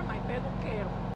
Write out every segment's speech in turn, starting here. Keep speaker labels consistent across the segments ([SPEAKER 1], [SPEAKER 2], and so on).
[SPEAKER 1] forma, em pé quero.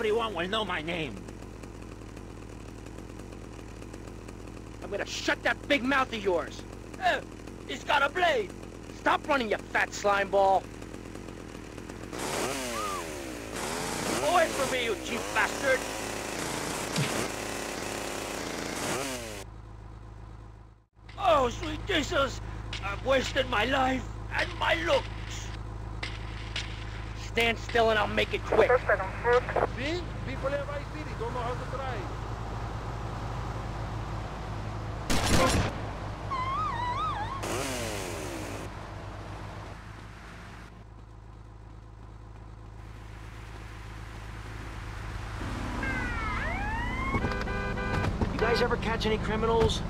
[SPEAKER 2] Everyone will know my name. I'm gonna shut that big mouth of yours. Eh, he's got a blade. Stop running, you fat slime ball. Away from me, you cheap bastard! Oh, sweet Jesus! I've wasted my life and my looks. Stand still and I'll make it quick.
[SPEAKER 3] See? People in Vice City don't know how to drive.
[SPEAKER 2] You guys ever catch any criminals?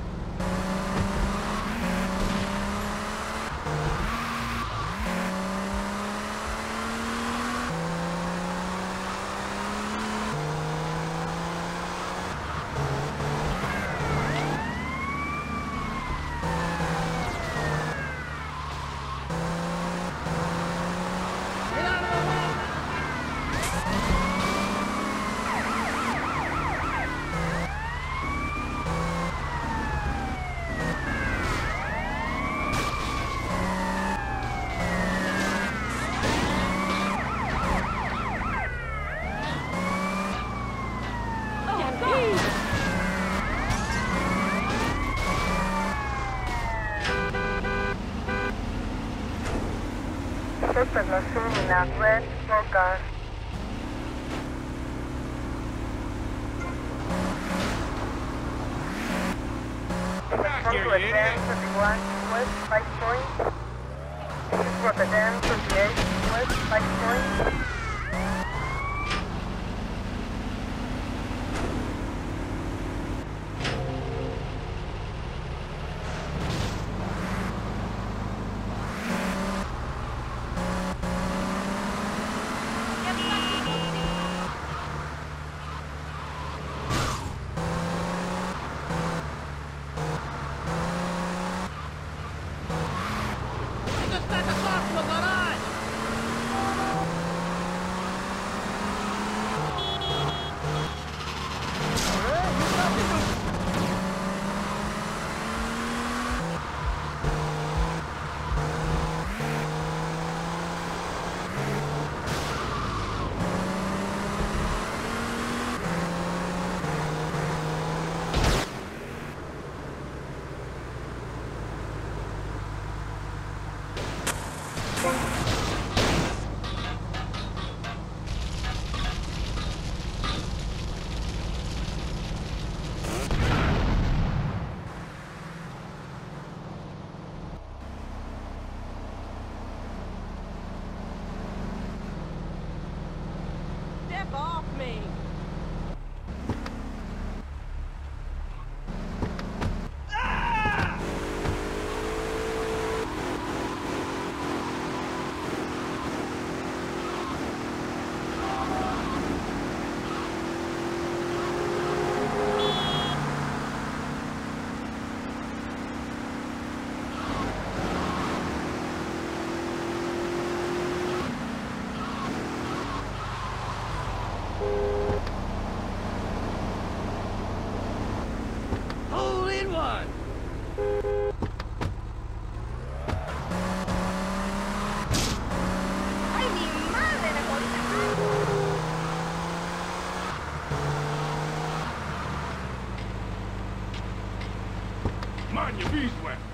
[SPEAKER 1] Suspect was seen in a red car. Respond
[SPEAKER 3] here, you
[SPEAKER 1] 31 West 5 Point. This 38 West 5 Point.
[SPEAKER 4] Step
[SPEAKER 3] Mind your beeswax.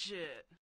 [SPEAKER 5] Watch it!